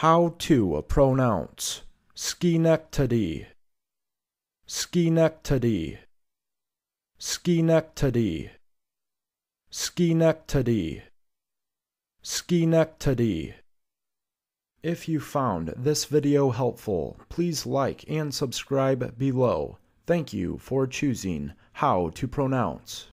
How to pronounce Schenectady, Schenectady, Schenectady, Schenectady, Schenectady. If you found this video helpful, please like and subscribe below. Thank you for choosing how to pronounce.